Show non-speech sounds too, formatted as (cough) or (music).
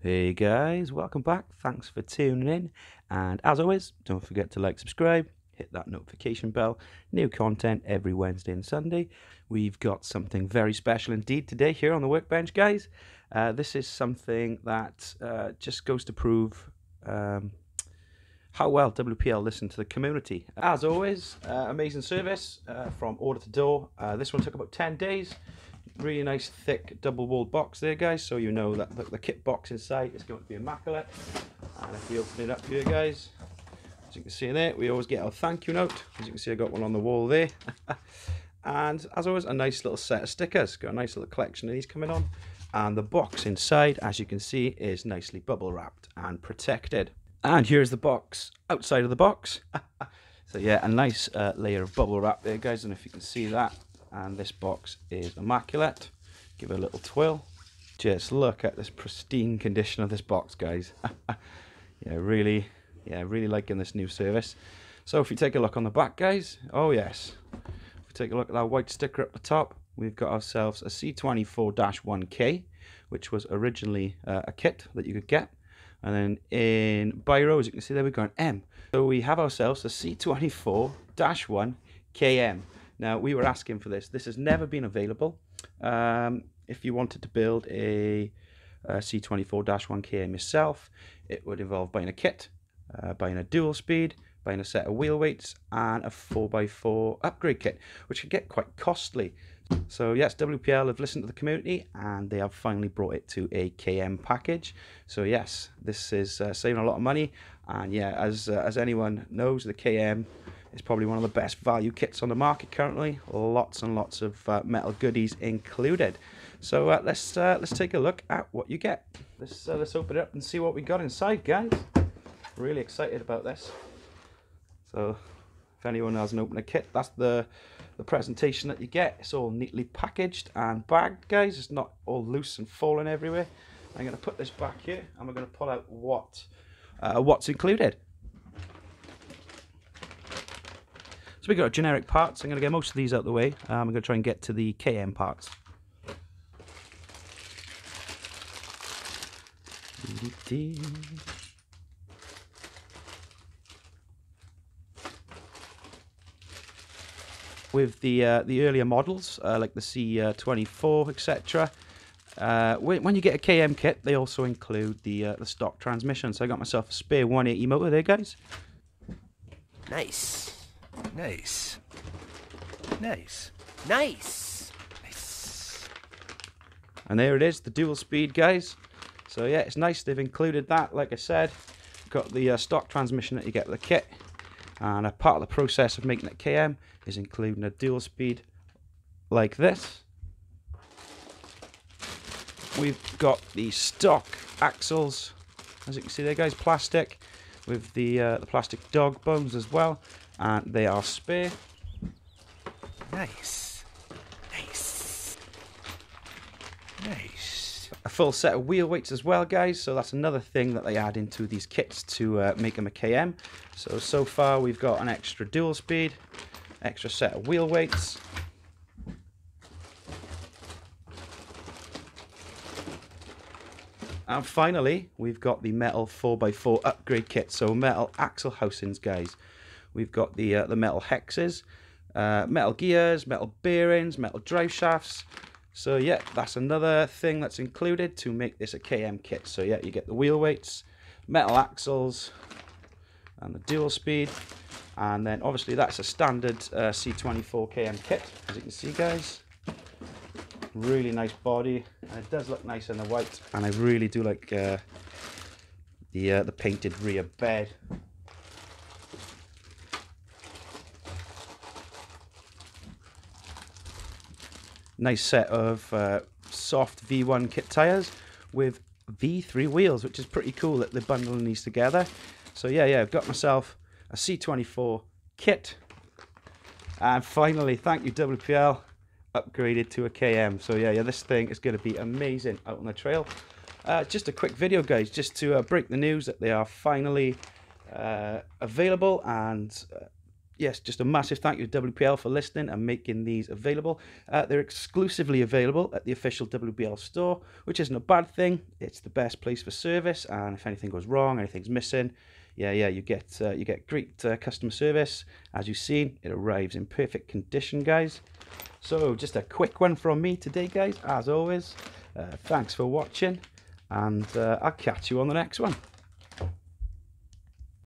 Hey guys, welcome back. Thanks for tuning in. And as always, don't forget to like, subscribe, hit that notification bell. New content every Wednesday and Sunday. We've got something very special indeed today here on the workbench, guys. Uh, this is something that uh, just goes to prove um, how well WPL listen to the community. As always, uh, amazing service uh, from order to door. Uh, this one took about 10 days really nice thick double walled box there guys so you know that the, the, kit box inside is going to be immaculate. And if we open it up here guys as you can see there we always get our thank you note. As you can see I got one on the wall there. (laughs) And as always a nice little set of stickers. Got a nice little collection of these coming on. And the box inside as you can see is nicely bubble wrapped and protected. And here's the box outside of the box. (laughs) So yeah a nice uh, layer of bubble wrap there guys. And if you can see that and this box is immaculate. Give it a little twirl. Just look at this pristine condition of this box guys. (laughs) Yeah really yeah really liking this new service. So if you take a look on the back guys oh yes. If we take a look at that white sticker at the top we've got ourselves a C24-1K which was originally uh, a kit that you could get. And then in Biro as you can see there we've got an M. So we have ourselves a C24-1 KM now, we were asking for this. This has never been available. Um, if you wanted to build a, a C24-1 KM yourself, it would involve buying a kit, uh, buying a dual speed, buying a set of wheel weights, and a 4x4 upgrade kit, which can get quite costly. So yes, WPL have listened to the community and they have finally brought it to a KM package. So yes, this is uh, saving a lot of money. And yeah, as uh, as anyone knows, the KM it's probably one of the best value kits on the market currently. Lots and lots of uh, metal goodies included. So uh, let's uh, let's take a look at what you get. Let's uh, let's open it up and see what we got inside, guys. Really excited about this. So if anyone hasn't opened a kit, that's the the presentation that you get. It's all neatly packaged and bagged, guys. It's not all loose and falling everywhere. I'm going to put this back here and we're going to pull out what uh, what's included. So we got generic parts. I'm going to get most of these out of the way. Um, I'm going to try and get to the KM parts. With the uh, the earlier models, uh, like the C24, etc., uh, when, when, you get a KM kit, they also include the uh, the stock transmission. So I got myself a spare 180 motor there, guys. Nice. Nice. Nice. Nice. Nice. And there it is, the dual speed, guys. So yeah, it's nice they've included that. Like I said, got the uh, stock transmission that you get with the kit. And a part of the process of making it KM is including a dual speed like this. We've got the stock axles, as you can see there guys, plastic with the, uh, the plastic dog bones as well and they are spare. Nice. Nice. Nice. A full set of wheel weights as well, guys. So that's another thing that they add into these kits to uh, make them a KM. So, so far we've got an extra dual speed, extra set of wheel weights. And finally, we've got the metal 4x4 upgrade kit. So metal axle housings, guys. We've got the uh, the metal hexes, uh, metal gears, metal bearings, metal drive shafts. So yeah, that's another thing that's included to make this a KM kit. So yeah, you get the wheel weights, metal axles, and the dual speed. And then obviously that's a standard uh, C24 KM kit, as you can see guys. Really nice body, and it does look nice in the white. And I really do like uh, the uh, the painted rear bed. nice set of uh, soft V1 kit tyres with V3 wheels, which is pretty cool that they're bundling these together. So yeah, yeah, I've got myself a C24 kit. And finally, thank you WPL, upgraded to a KM. So yeah, yeah, this thing is going to be amazing out on the trail. Uh, just a quick video, guys, just to uh, break the news that they are finally uh, available and uh, yes, just a massive thank you to WPL for listening and making these available. Uh, they're exclusively available at the official WPL store, which isn't a bad thing. It's the best place for service, and if anything goes wrong, anything's missing, yeah, yeah, you get uh, you get great customer service. As you've seen, it arrives in perfect condition, guys. So just a quick one from me today, guys. As always, uh, thanks for watching, and uh, I'll catch you on the next one.